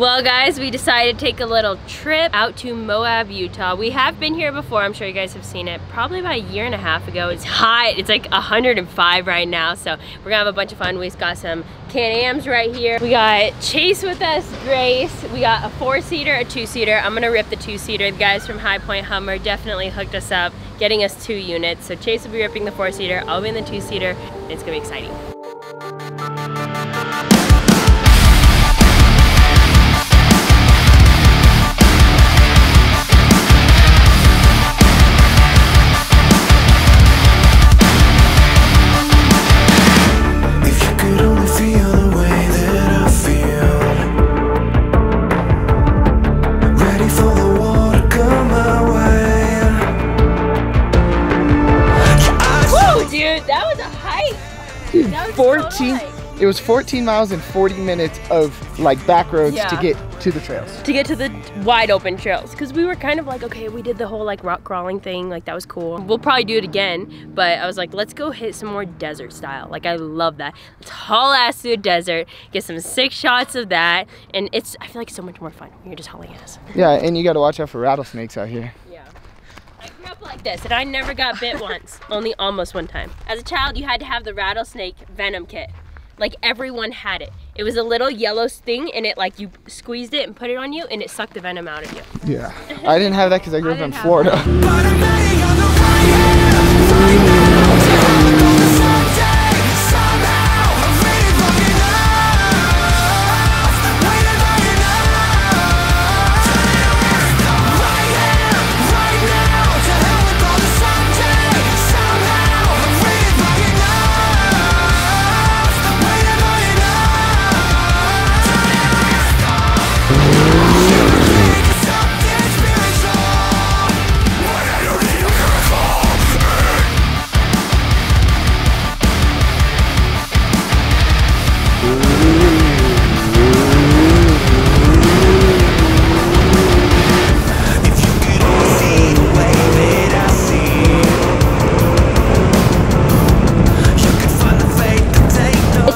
Well guys, we decided to take a little trip out to Moab, Utah. We have been here before, I'm sure you guys have seen it, probably about a year and a half ago. It's hot, it's like 105 right now, so we're gonna have a bunch of fun. We've got some Can-Ams right here. We got Chase with us, Grace. We got a four-seater, a two-seater. I'm gonna rip the two-seater. The guys from High Point Hummer definitely hooked us up, getting us two units. So Chase will be ripping the four-seater, I'll be in the two-seater. It's gonna be exciting. Hike. Dude, That was 14 so it was 14 miles and 40 minutes of like back roads to get to the trails. To get to the wide open trails because we were kind of like okay we did the whole like rock crawling thing like that was cool. We'll probably do it again but i was like let's go hit some more desert style. Like i love that. Let's haul ass through a desert get some sick shots of that and it's i feel like so much more fun when you're just hauling ass. Yeah and you got to watch out for rattlesnakes out here. yeah I grew up like this and I never got bit once, only almost one time. As a child, you had to have the rattlesnake venom kit. Like everyone had it. It was a little yellow thing and it like you squeezed it and put it on you and it sucked the venom out of you. yeah i didn't have that because i grew I up in florida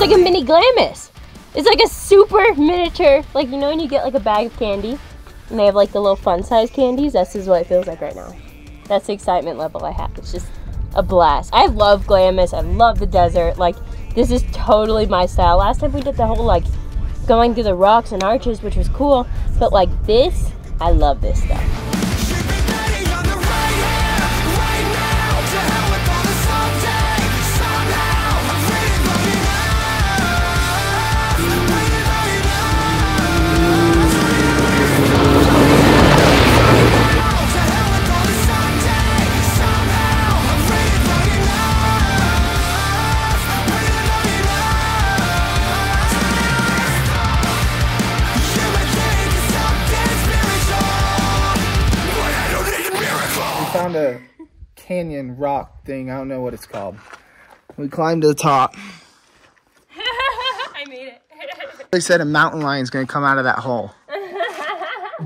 like a mini Glamis. It's like a super miniature, like you know when you get like a bag of candy and they have like the little fun size candies? This is what it feels like right now. That's the excitement level I have. It's just a blast. I love Glamis. I love the desert. Like this is totally my style. Last time we did the whole like going through the rocks and arches, which was cool. But like this, I love this stuff. Found a canyon rock thing i don't know what it's called we climbed to the top I made it. they said a mountain lion's gonna come out of that hole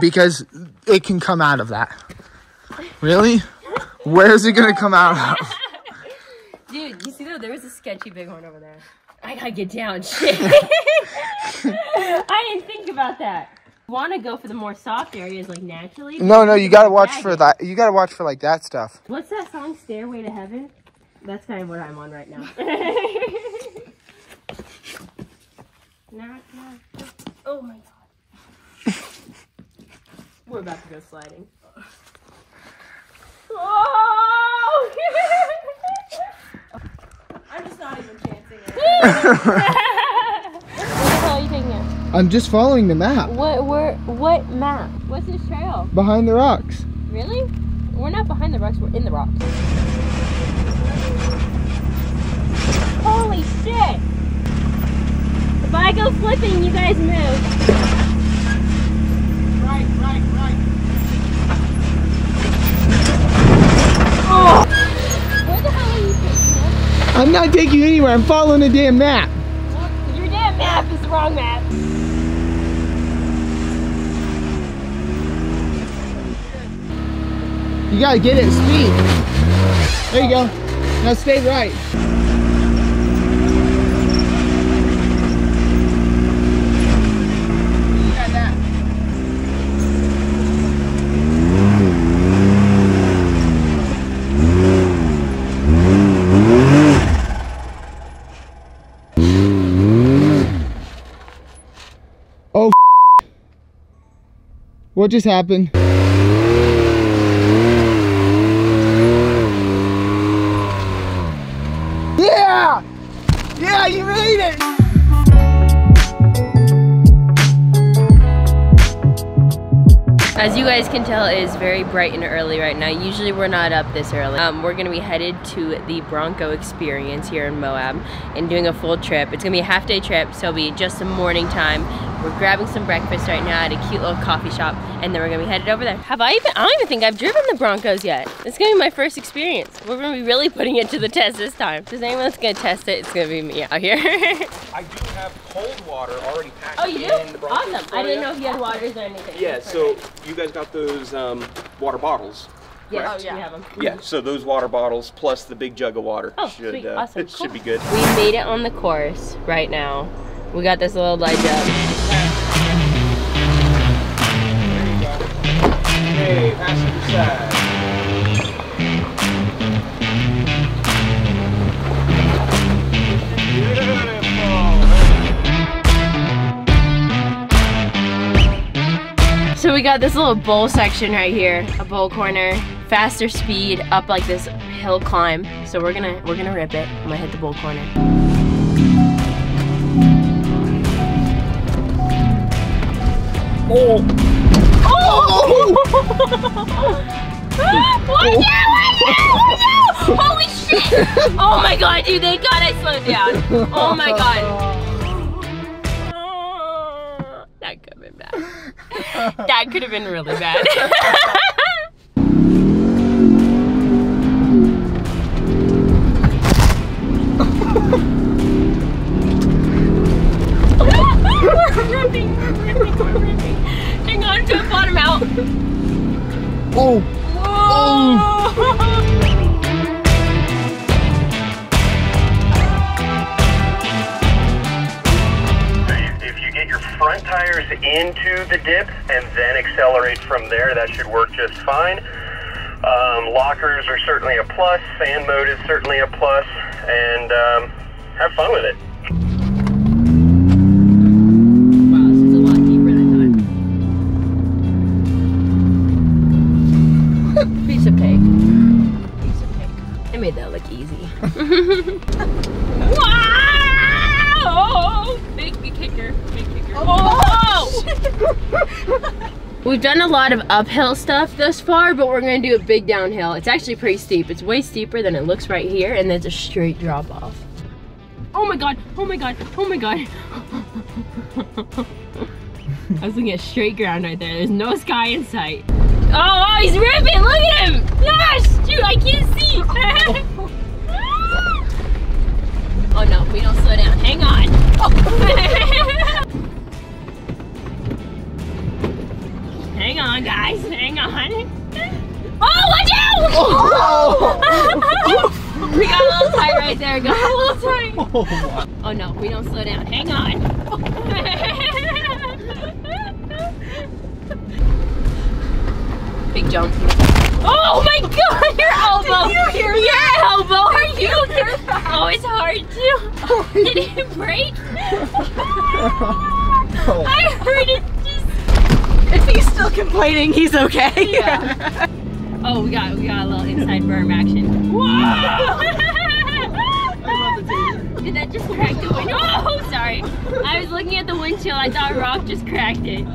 because it can come out of that really where's it gonna come out of Dude, you see though, there was a sketchy big bighorn over there. I gotta get down. Shit. I didn't think about that. Want to go for the more soft areas, like naturally? no no you gotta watch for that you gotta watch for like that stuff What's that song, Stairway to Heaven? That's kind of what I'm on right now. knock, knock. Oh my god. We're about to go sliding. Oh! I'm just not even chancing i'm just following the map What, where, what map? What's this trail? behind the rocks Really? We're not behind the rocks, we're in the rocks. Holy shit! If I go flipping, you guys move. right right right Oh! Where the hell are you taking us? i'm not taking you anywhere i'm following the damn map Well, your damn map is the wrong map. You gotta get it speed. There you go. Now stay right. Oh, what just happened? You made it! As you guys can tell, it is very bright and early right now. Usually we're not up this early. Um, we're gonna be headed to the Bronco Experience here in Moab and doing a full trip. It's gonna be a half day trip, so it'll be just some morning time. We're grabbing some breakfast right now at a cute little coffee shop, and then we're gonna be headed over there. Have I even, I don't even think I've driven the Broncos yet. It's gonna be my first experience. We're gonna be really putting it to the test this time. If there's anyone that's gonna test it, it's gonna be me out here. I do have cold water already packed oh, you in the do? Broncos Awesome. I didn't know if you had waters or anything. Yeah, so you guys got those um, water bottles. Yes, correct? we have them. Yeah, so those water bottles plus the big jug of water Oh, should sweet. uh, Awesome. it Cool. should be good. We made it on the course right now. We got this little ledge up. So we got this little bowl section right here, a bowl corner, faster speed up like this hill climb. So we're gonna we're gonna rip it. I'm gonna hit the bowl corner. Oh! Oh! Watch out! Watch out! Holy shit! Oh my god, dude! Thank God I slowed down. Oh my god. That could have been bad. That could have been really bad. Oh! If you get your front tires into the dip and then accelerate from there, that should work just fine. Um, lockers are certainly a plus. Fan mode is certainly a plus, and um, have fun with it. Made that look easy. wow! Big, big kicker. Big kicker. Oh! We've done a lot of uphill stuff thus far, but we're gonna do a big downhill. It's actually pretty steep. It's way steeper than it looks right here, and there's a straight drop off. Oh my god, oh my god, oh my god. I was looking at straight ground right there. There's no sky in sight. Oh, oh he's ripping! Look at him! Gosh, dude, I can't see! oh no, we don't slow down. Hang on. Hang on, guys. Hang on. Oh, watch out! Oh, we got a little tight right there. Got a little tight. Oh, oh no, we don't slow down. Hang on. Big jump. Oh my god, your elbow! Did you hear me? your elbow? Are you? Oh, it's hard too. Oh Did it break? I heard it just If he's still complaining, he's okay. Yeah. Oh, we got we got a little inside berm action. Whoa! Did that just crack the window? Oh, sorry. I was looking at the windshield. I thought rock just cracked it.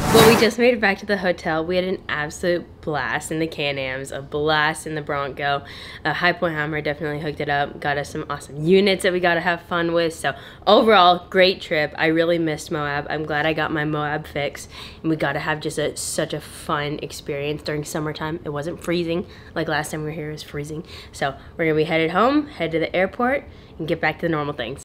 Well, we just made it back to the hotel. We had an absolute blast in the Can-Ams, a blast in the Bronco. Uh, High Point Hummer definitely hooked it up, got us some awesome units that we got to have fun with. So overall, great trip. I really missed Moab. I'm glad I got my Moab fix, and we got to have just a, such a fun experience during summertime. It wasn't freezing like last time we were here. It was freezing. So we're gonna be headed home, head to the airport, and get back to the normal things.